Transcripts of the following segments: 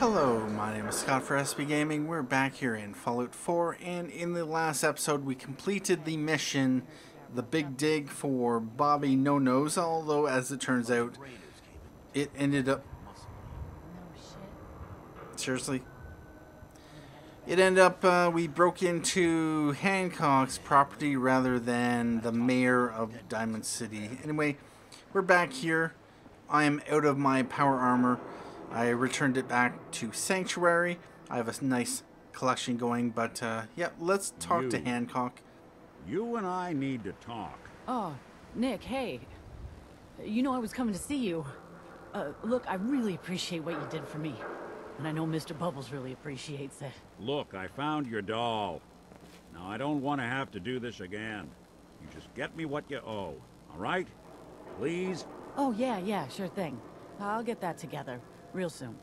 Hello, my name is Scott for SB Gaming. We're back here in Fallout 4, and in the last episode, we completed the mission, the Big Dig for Bobby No Nose. Although, as it turns out, it ended up. Seriously? It ended up uh, we broke into Hancock's property rather than the mayor of Diamond City. Anyway, we're back here. I am out of my power armor. I returned it back to Sanctuary. I have a nice collection going, but uh, yeah, let's talk to Hancock. You and I need to talk. Oh, Nick, hey. You know I was coming to see you. Uh, look, I really appreciate what you did for me. And I know Mr. Bubbles really appreciates it. Look, I found your doll. Now, I don't want to have to do this again. You just get me what you owe, all right? Please? Oh, yeah, yeah, sure thing. I'll get that together real soon.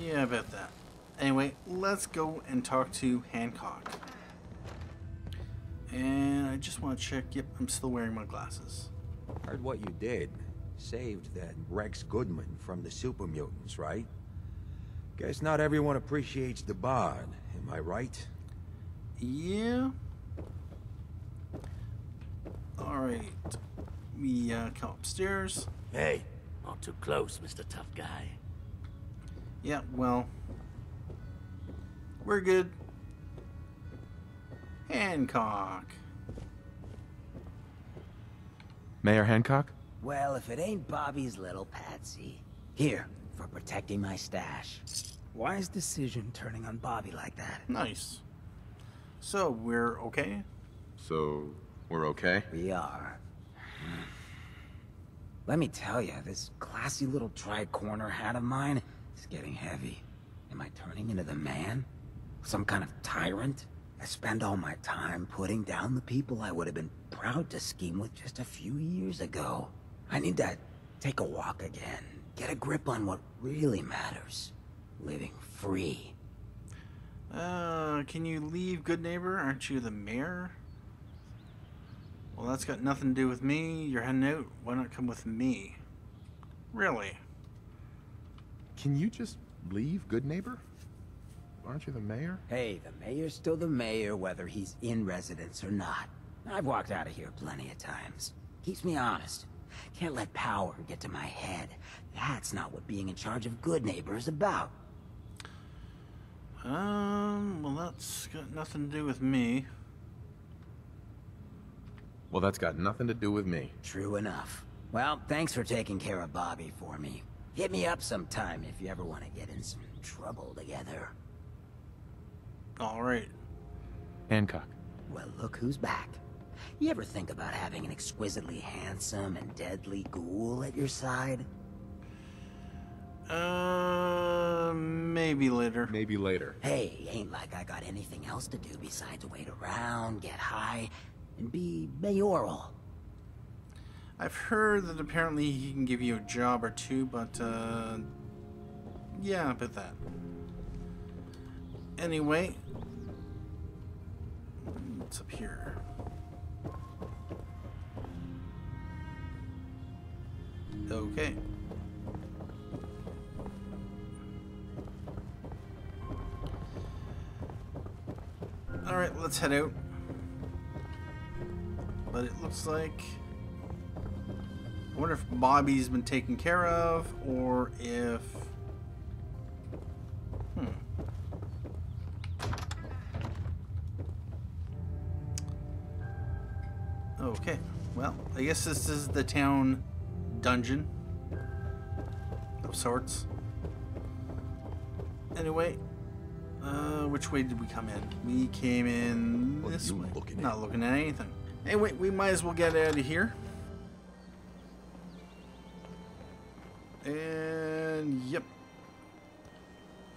Yeah, about that. Anyway, let's go and talk to Hancock. And I just want to check. Yep, I'm still wearing my glasses. Heard what you did. Saved that Rex Goodman from the super mutants, right? Guess not everyone appreciates the bard, am I right? Yeah. Alright. We uh, come upstairs. Hey, not too close, Mr. Tough Guy. Yeah, well. We're good. Hancock. Mayor Hancock? Well, if it ain't Bobby's little patsy. Here, for protecting my stash. Why is Decision turning on Bobby like that? Nice. So, we're okay? So, we're okay? We are. Let me tell you, this classy little tri-corner hat of mine is getting heavy. Am I turning into the man? Some kind of tyrant? I spend all my time putting down the people I would have been proud to scheme with just a few years ago. I need to take a walk again, get a grip on what really matters. Living free. Uh, can you leave, Goodneighbor? Aren't you the mayor? Well, that's got nothing to do with me. You're heading out. Why not come with me? Really? Can you just leave, good neighbor? Aren't you the mayor? Hey, the mayor's still the mayor whether he's in residence or not. I've walked out of here plenty of times. Keeps me honest. Can't let power get to my head. That's not what being in charge of Goodneighbor is about. Um, well, that's got nothing to do with me. Well, that's got nothing to do with me. True enough. Well, thanks for taking care of Bobby for me. Hit me up sometime if you ever want to get in some trouble together. Alright. Hancock. Well, look who's back. You ever think about having an exquisitely handsome and deadly ghoul at your side? Uh, maybe later. Maybe later. Hey, ain't like I got anything else to do besides wait around, get high, and be mayoral. I've heard that apparently he can give you a job or two, but, uh, yeah, about that. Anyway, what's up here? Okay. Alright, let's head out. But it looks like... I wonder if Bobby's been taken care of, or if... Hmm. Okay, well, I guess this is the town dungeon of sorts. Anyway, uh, which way did we come in? We came in What this way. Not looking at anything. Anyway, we might as well get out of here. And yep.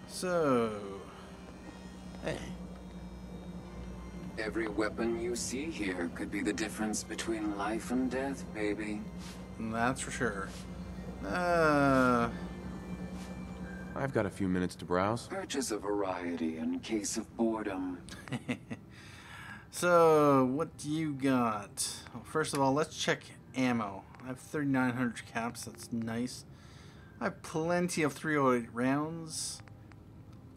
So, Hey, Every weapon you see here could be the difference between life and death, baby. that's for sure. Uh, I've got a few minutes to browse. Purchase a variety in case of boredom. so what do you got? Well, first of all, let's check ammo. I have 3,900 caps. That's nice. I have plenty of 308 rounds.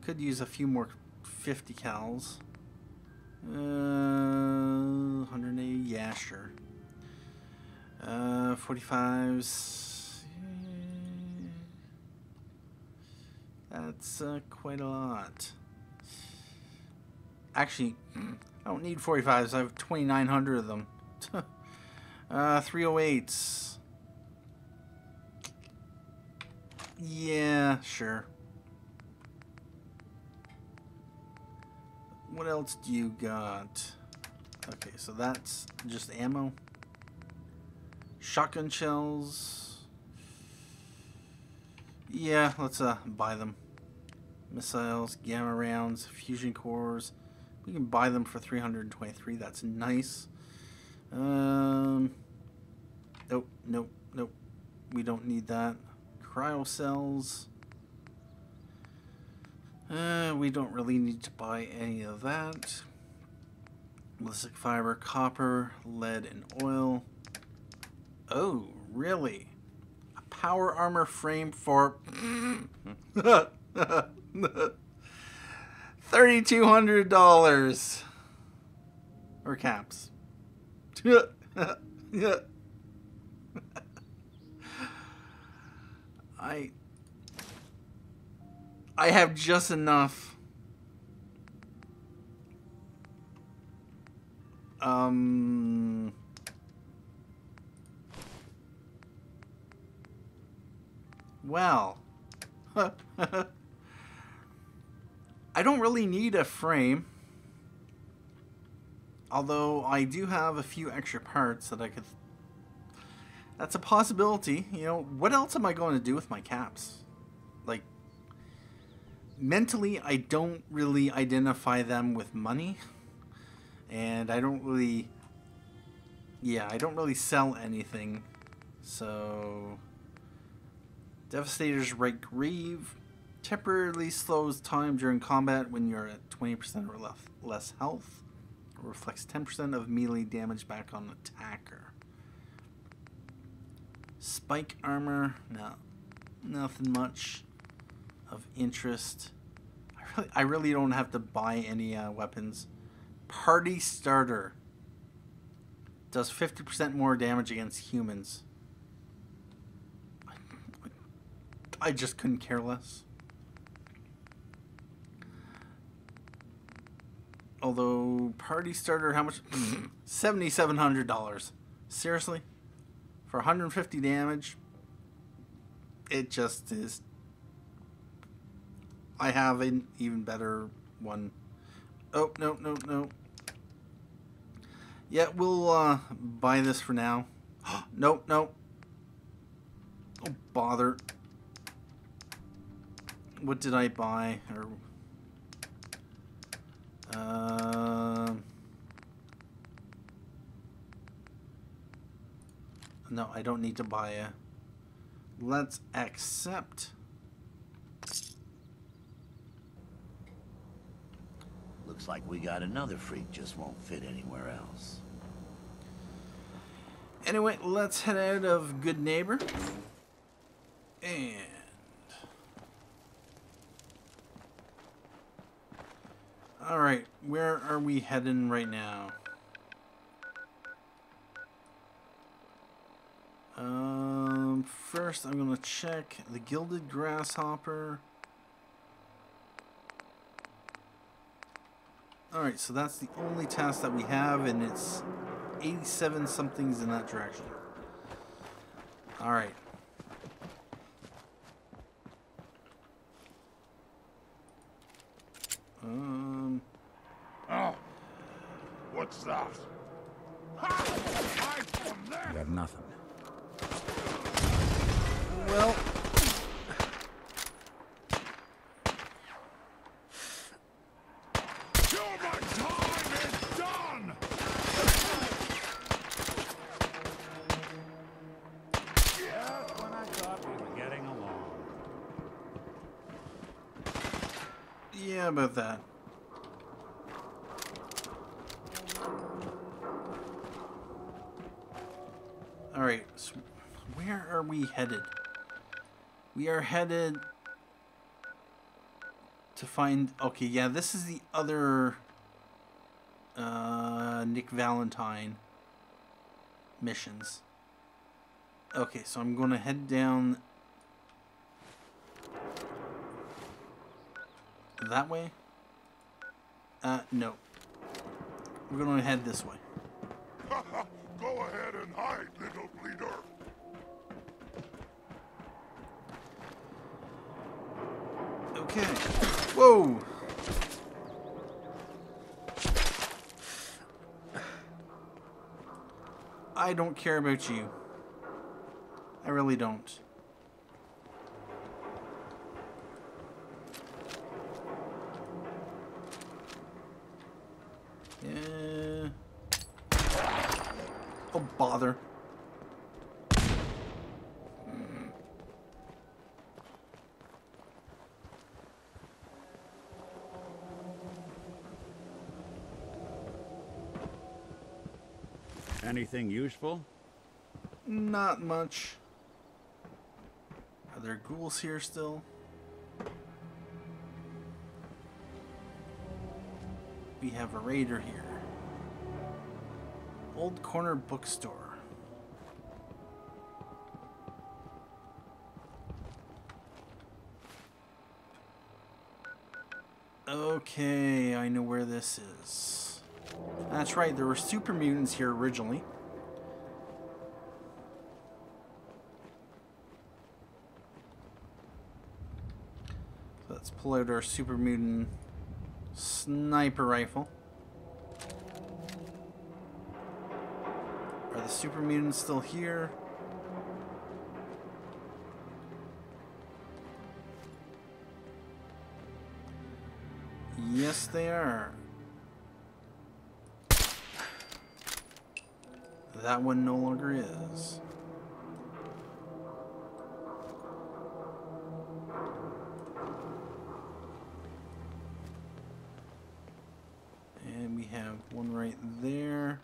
Could use a few more 50 cals. Uh, 180, yeah, sure. Uh, 45s. eh, That's uh, quite a lot. Actually, I don't need 45s. I have 2,900 of them. uh, 308s. Yeah, sure. What else do you got? Okay, so that's just ammo. Shotgun shells. Yeah, let's uh buy them. Missiles, gamma rounds, fusion cores. We can buy them for 323. That's nice. Um Nope, nope, nope. We don't need that. Cryo cells. Uh, we don't really need to buy any of that. Ballistic fiber, copper, lead, and oil. Oh, really? A power armor frame for thirty-two hundred dollars. Or caps. I I have just enough. Um. Well. I don't really need a frame. Although I do have a few extra parts that I could. That's a possibility. You know, what else am I going to do with my caps? Like, mentally I don't really identify them with money and I don't really yeah I don't really sell anything so Devastator's right Grieve temporarily slows time during combat when you're at 20% or less, less health reflects 10% of melee damage back on attacker spike armor no nothing much of interest. I really, I really don't have to buy any uh, weapons. Party starter does 50% more damage against humans. I just couldn't care less. Although party starter, how much? Seventy-seven hundred dollars. Seriously, for 150 damage, it just is I have an even better one. Oh, no, no, no. Yeah, we'll uh, buy this for now. nope, nope. Oh, bother. What did I buy? Or, uh, no, I don't need to buy a. Let's accept. Looks like we got another freak just won't fit anywhere else. Anyway, let's head out of Goodneighbor. And... Alright, where are we heading right now? Um, first I'm gonna check the Gilded Grasshopper. Alright, so that's the only task that we have, and it's 87 somethings in that direction. Alright. Um. What's that? You have nothing. Well. Till my time is done! Just when I thought we were getting along. Yeah, about that. Alright, so where are we headed? We are headed to find. Okay, yeah, this is the other uh, Nick Valentine missions. Okay, so I'm going to head down that way. Uh, no. We're going to head this way. Go ahead and hide, little bleeder. Okay. Whoa! I don't care about you. I really don't. Bother. Anything useful? Not much. Are there ghouls here still? We have a raider here. Old corner bookstore. Okay, I know where this is. That's right, there were super mutants here originally. Let's pull out our super mutant sniper rifle. Super mutants still here? Yes, they are. That one no longer is. And we have one right there.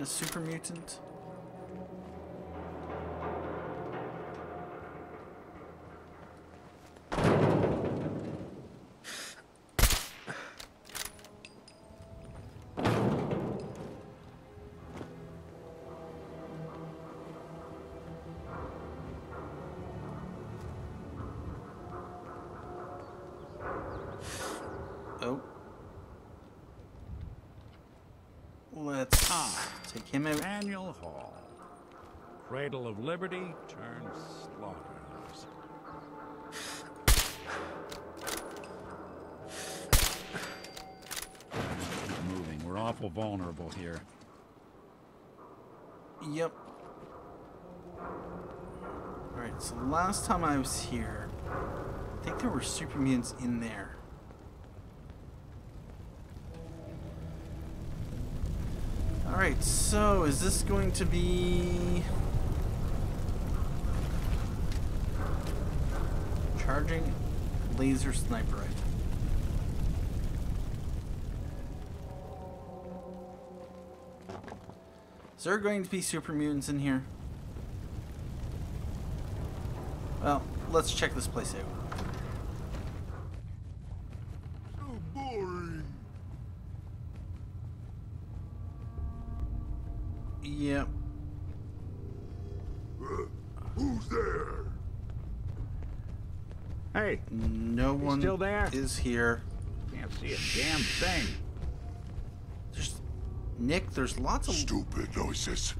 A super mutant? Him out. Faneuil Hall. Cradle of Liberty turned slaughterhouse. Keep moving. We're awful vulnerable here. Yep. Alright, so last time I was here, I think there were super mutants in there. Alright, so is this going to be... Charging laser sniper rifle. Is there going to be super mutants in here? Well, let's check this place out. Is here. can't see a damn thing. There's Nick, there's lots of Stupid noises.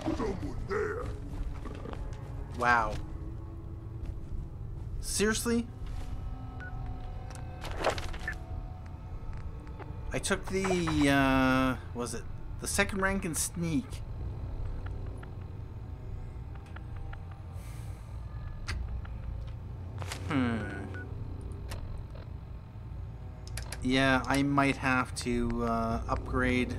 Someone there. wow. Seriously? I took the uh was it the second rank in sneak. Hmm. Yeah, I might have to uh, upgrade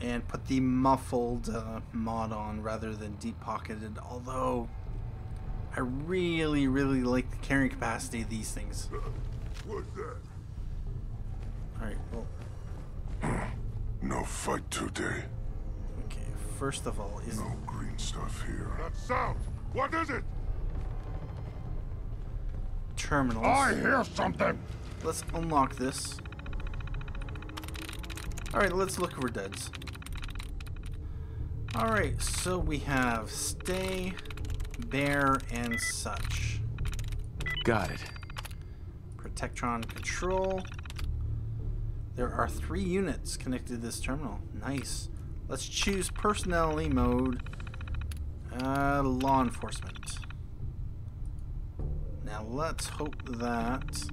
and put the muffled uh, mod on rather than deep pocketed. Although I really, really like the carrying capacity of these things. What's that? All right, well, No fight today. okay. First of all, is No green stuff here. That sound! What is it? Terminals. I hear something! Let's unlock this. Alright, let's look for deads. Alright, so we have stay, bear, and such. Got it. Protectron control. There are three units connected to this terminal. Nice. Let's choose personality mode. Uh, law enforcement. Now let's hope that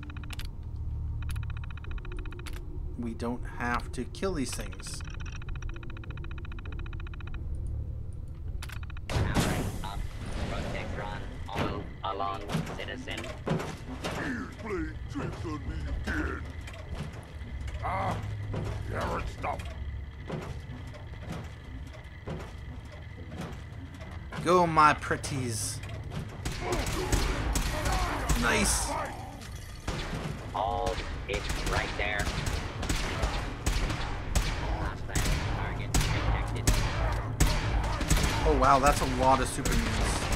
we don't have to kill these things. Alright, up. Protectron, Nice. It's right there. Hostile target detected. Oh wow, that's a lot of super mutants.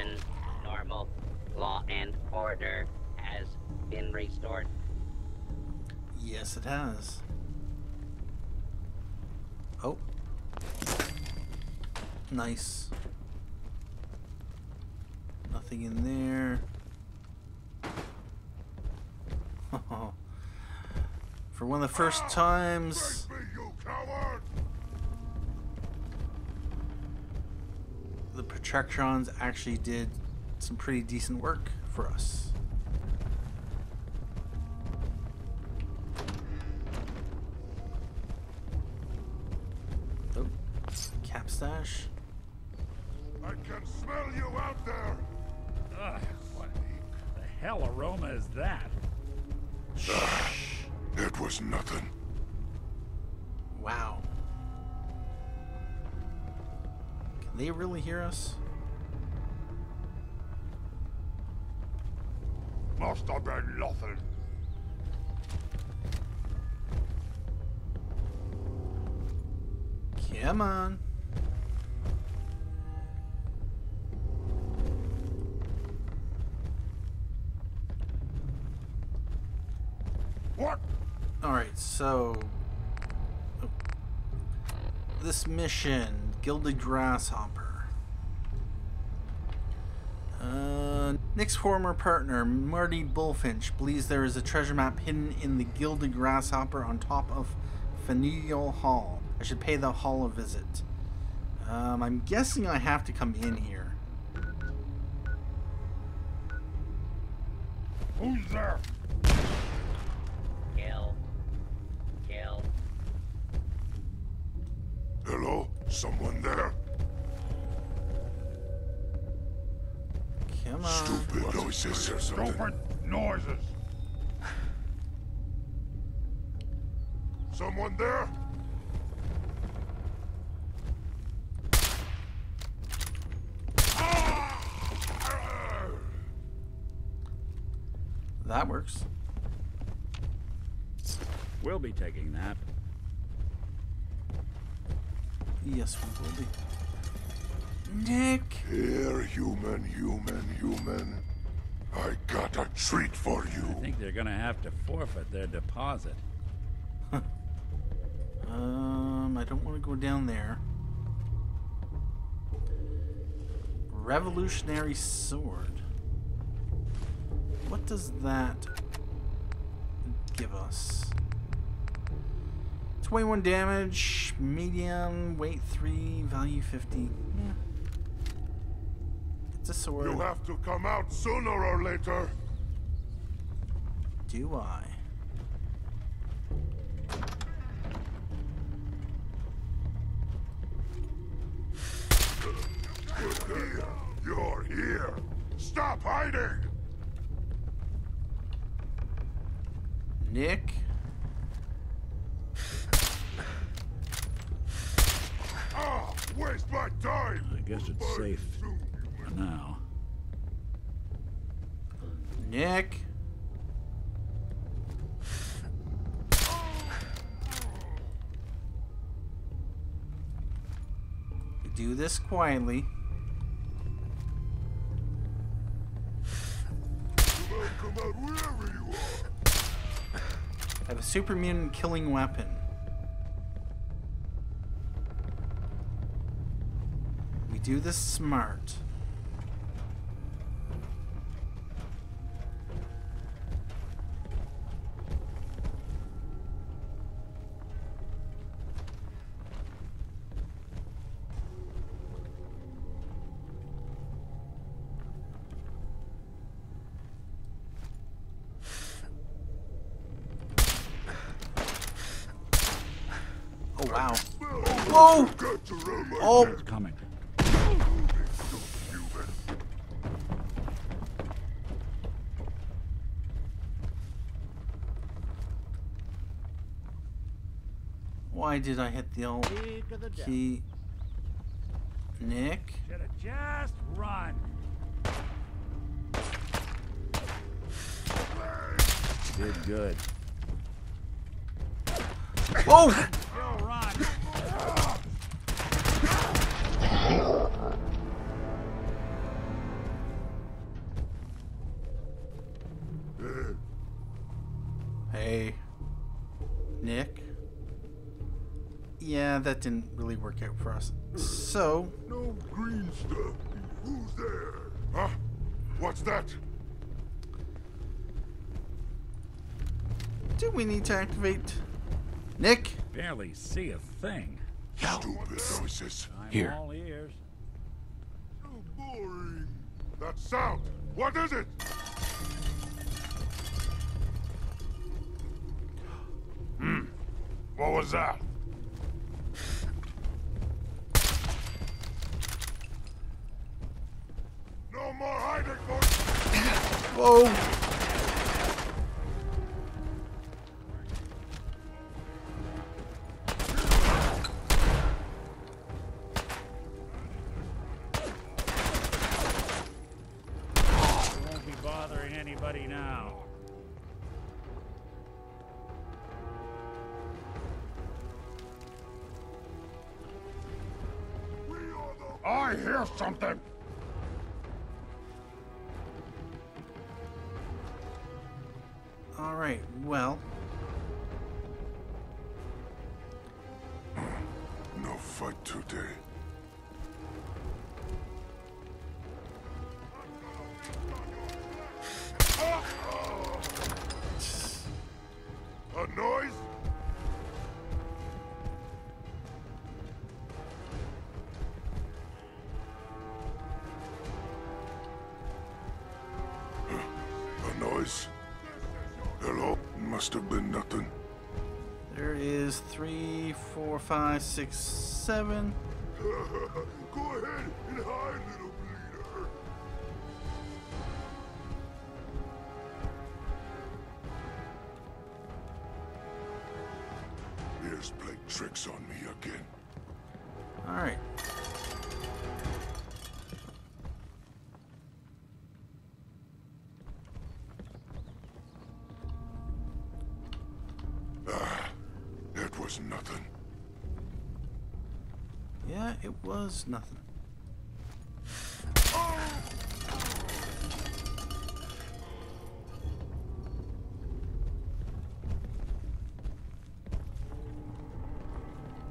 Situation normal. Law and order has been restored. Yes, it has. Oh. Nice. Nothing in there. For one of the first times, Protectrons actually did some pretty decent work for us. Oh, cap stash. I can smell you out there! Ugh, what the hell aroma is that? Shh. It was nothing. They really hear us? Must have been nothing. Come on. What? Alright, so. Oh. This mission Gilded Grasshopper. Uh, Nick's former partner, Marty Bullfinch, believes there is a treasure map hidden in the Gilded Grasshopper on top of Faneuil Hall. I should pay the hall a visit. Um, I'm guessing I have to come in here. Who's there? Stupid noises. Someone there? That works. We'll be taking that. Yes, we will be. Nick! Here, human, human, human. I got a treat for you. I think they're gonna have to forfeit their deposit. Um, I don't want to go down there. Revolutionary sword. What does that give us? 21 damage, medium, weight 3, value 50. Yeah. It's a sword. You have to come out sooner or later. Do I? Here. You're here. Stop hiding. Nick? Ah, waste my time. I guess it's safe for now. Nick? Do this quietly. Are. Have a super mutant killing weapon. We do this smart. Oh wow. Whoa! Got to run my Oh! It's coming. human. Why did I hit the alt key? Nick? Should have just run. Did good. Oh! That didn't really work out for us. So, No green stuff. Who's there? Huh? What's that? do we need to activate Nick? Barely see a thing. Stupid noises. Here. all ears. So boring. That sound. What is it? Hmm. What was that? No more hiding, boys. Whoa! Won't be bothering anybody now. I hear something. Well. No fight today. Five, six, seven. Go ahead and hide, little bleeder. Here's playing tricks on me again. Alright. It ah, was nothing. Yeah, it was nothing.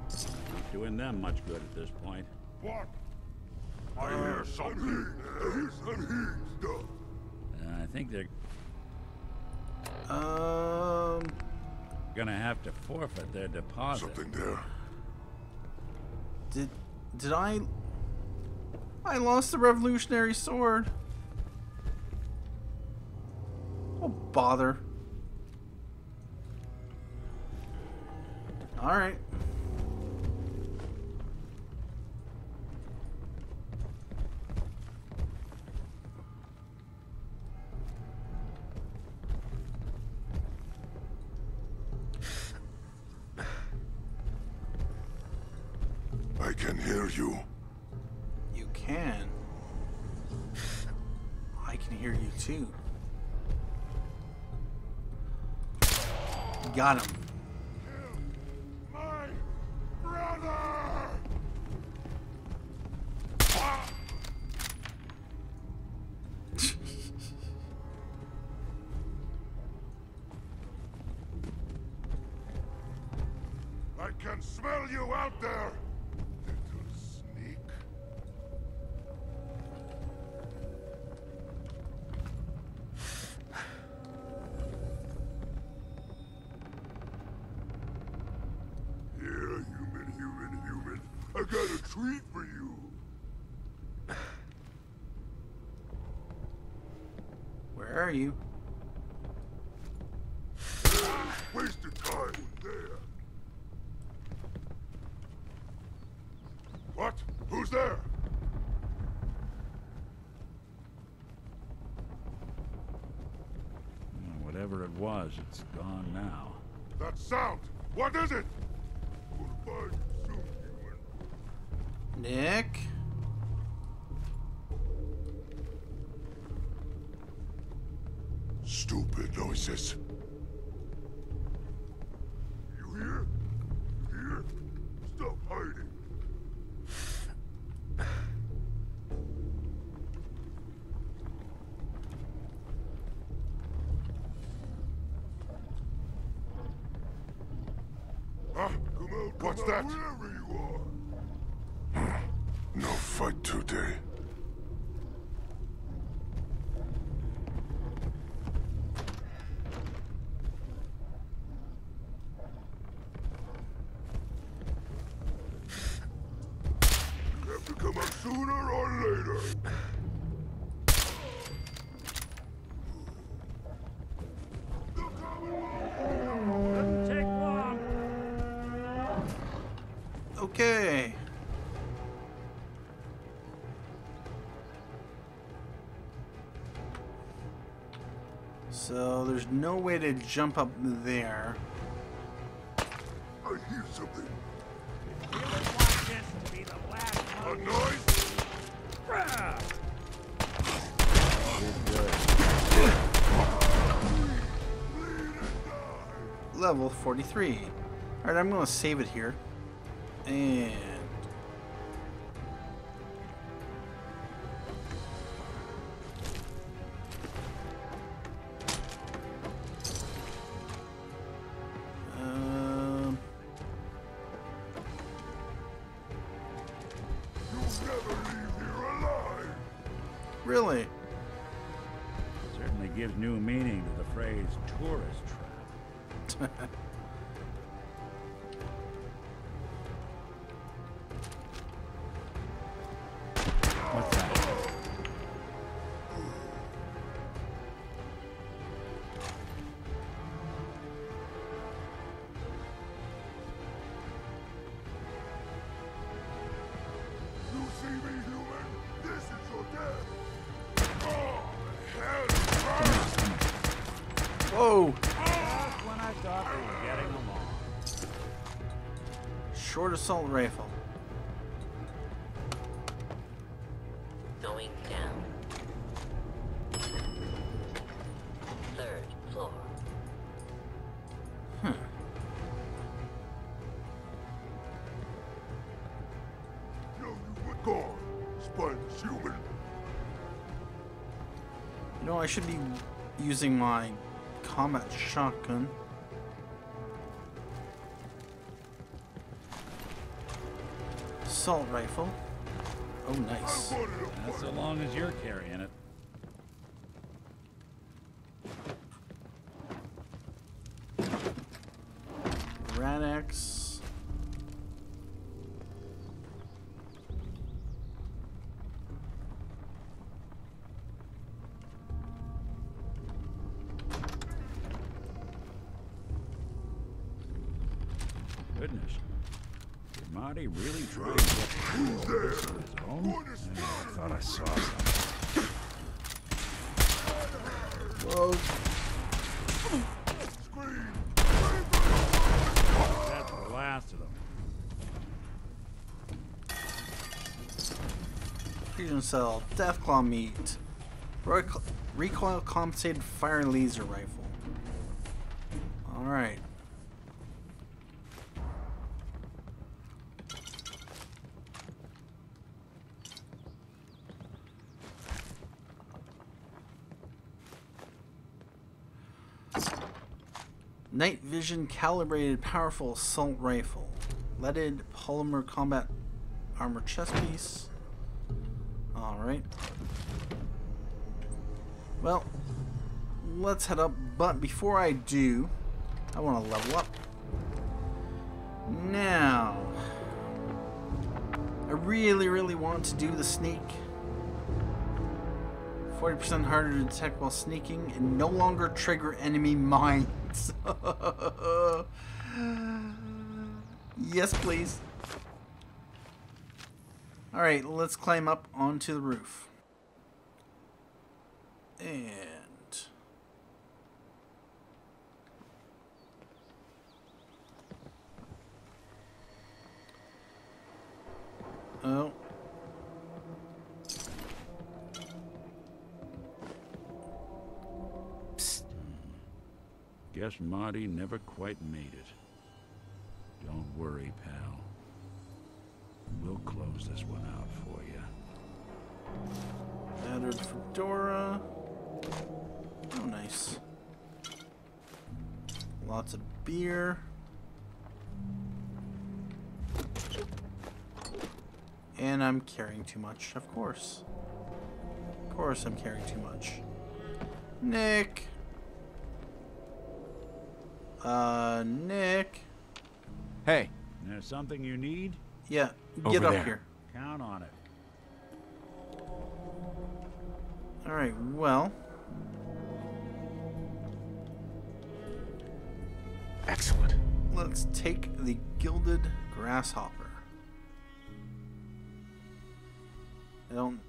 Not doing them much good at this point. What? I hear something. I hear some stuff. Uh, I think they're Um, gonna have to forfeit their deposit. Something there. Did did I I lost the revolutionary sword. Oh bother. All right. Got him. Are you? Wasted time there. What? Who's there? Whatever it was, it's gone now. That sound! What is it? We'll soon, human. Nick? What's that? No fight today. No way to jump up there. I hear something. You would want this to be the last A noise? Level 43. Alright, I'm going to save it here. And... assault rifle. Going down. Third floor. Hmm. Huh. No, you were gone. Spineless human. You know, I should be using my combat shotgun. Assault rifle. Oh, nice. That's so long as you're carrying it. Cell, Deathclaw meat, Rec- recoil compensated fire laser rifle. Alright. Night vision calibrated powerful assault rifle. Leaded polymer combat armor chest piece. Alright. Well, let's head up, but before I do, I want to level up. Now, I really, really want to do the sneak. 40% harder to detect while sneaking and no longer trigger enemy mines. yes, please. Alright, let's climb up onto the roof. And... Oh. Guess Marty never quite made it. Don't worry, pal. We'll close this one out for you. Battered fedora. Oh, nice. Lots of beer. And I'm carrying too much, of course. Of course I'm carrying too much. Nick! Uh, Nick? Hey. There's something you need? Yeah, Over get up there. here. Count on it. Alright, well. Excellent. Let's take the gilded grasshopper. I don't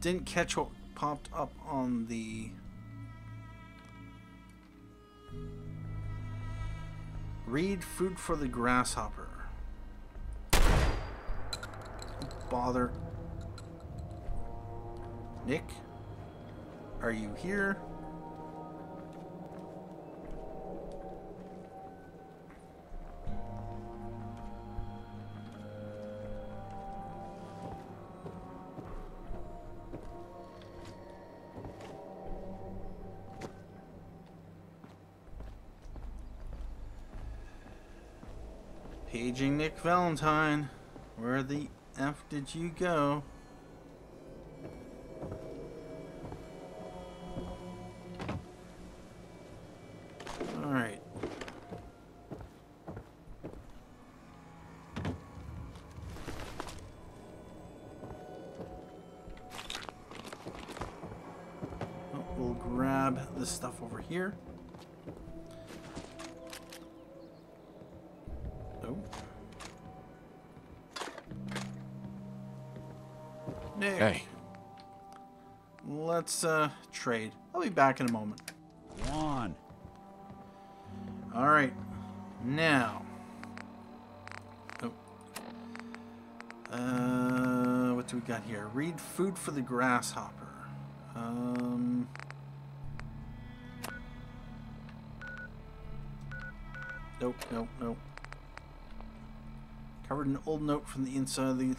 didn't catch what popped up on the read food for the grasshopper. Bother. Nick, are you here? Paging Nick Valentine. Where the F did you go? Trade. I'll be back in a moment. Go on. All right. Now. Oh. Uh, what do we got here? Read food for the grasshopper. Um. Nope, nope, nope. Covered an old note from the inside of the.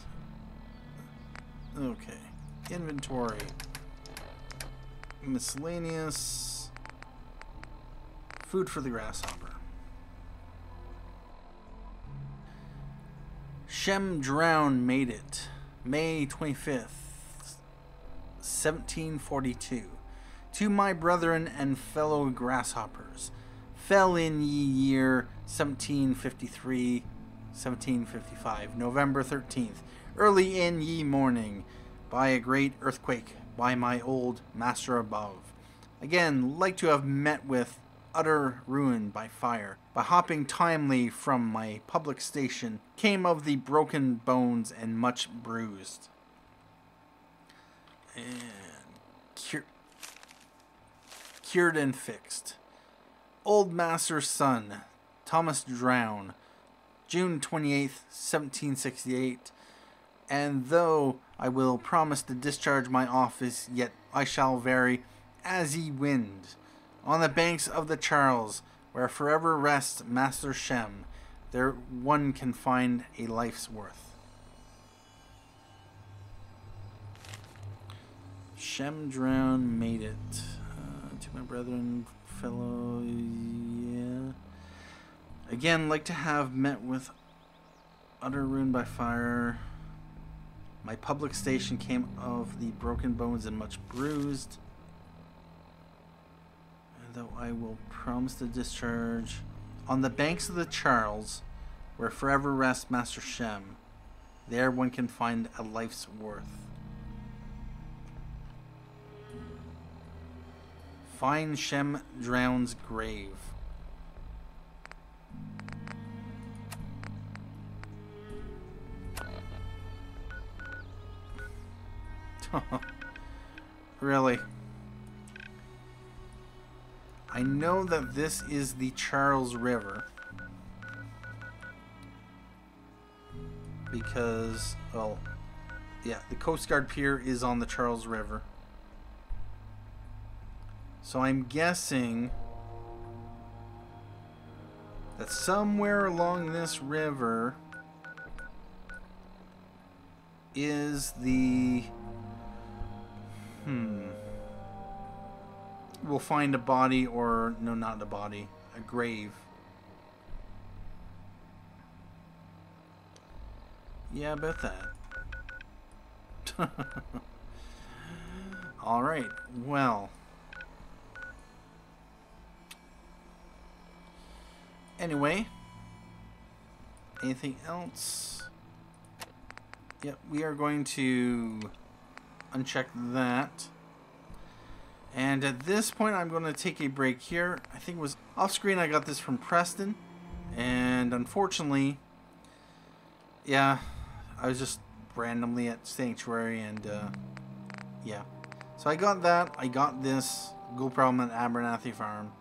Okay. Inventory. Miscellaneous. Food for the grasshopper. Shem Drowne made it. May 25th, 1742. To my brethren and fellow grasshoppers, fell in ye year 1753, 1755, November 13th, early in ye morning, by a great earthquake, by my old master above. Again, like to have met with utter ruin by fire. By hopping timely from my public station, came of the broken bones and much bruised. And cur- cured and fixed. Old Master's son, Thomas Drowne, June 28th, 1768. And though I will promise to discharge my office, yet I shall vary as ye wind. On the banks of the Charles, where forever rests Master Shem, there one can find a life's worth. Shem Drowne made it. Uh, to my brethren, fellow, yeah. Again, like to have met with utter ruin by fire. My public station came of the broken bones and much bruised. And though I will promise to discharge on the banks of the Charles, where forever rests Master Shem, there one can find a life's worth. Find Shem Drowne's grave. really? I know that this is the Charles River. Because, well, yeah, the Coast Guard Pier is on the Charles River. So I'm guessing that somewhere along this river is the Hmm. We'll find a body, or no, not a body, a grave. Yeah, about that. All right. Well. Anyway. Anything else? Yep, we are going to uncheck that. And at this point, I'm going to take a break here. I think it was off screen. I got this from Preston. And unfortunately, yeah, I was just randomly at Sanctuary and, uh, yeah. So I got that. I got this ghoul problem at Abernathy Farm.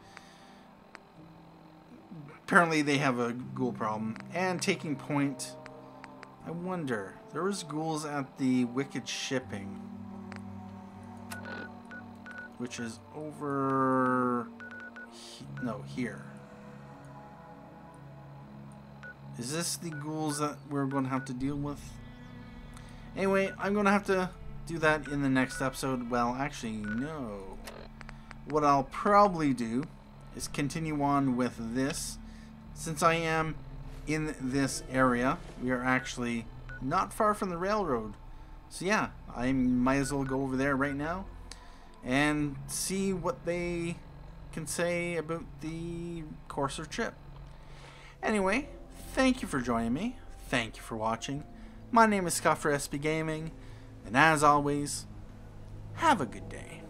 Apparently they have a ghoul problem. And taking point, I wonder, there was ghouls at the Wicked Shipping which is over he no here. Is this the ghouls that we're going to have to deal with? Anyway I'm going to have to do that in the next episode. Well actually no. What I'll probably do is continue on with this. Since I am in this area we are actually not far from the railroad. So yeah I might as well go over there right now and see what they can say about the Courser chip. Anyway, thank you for joining me. Thank you for watching. My name is Scott for SB Gaming, and as always, have a good day.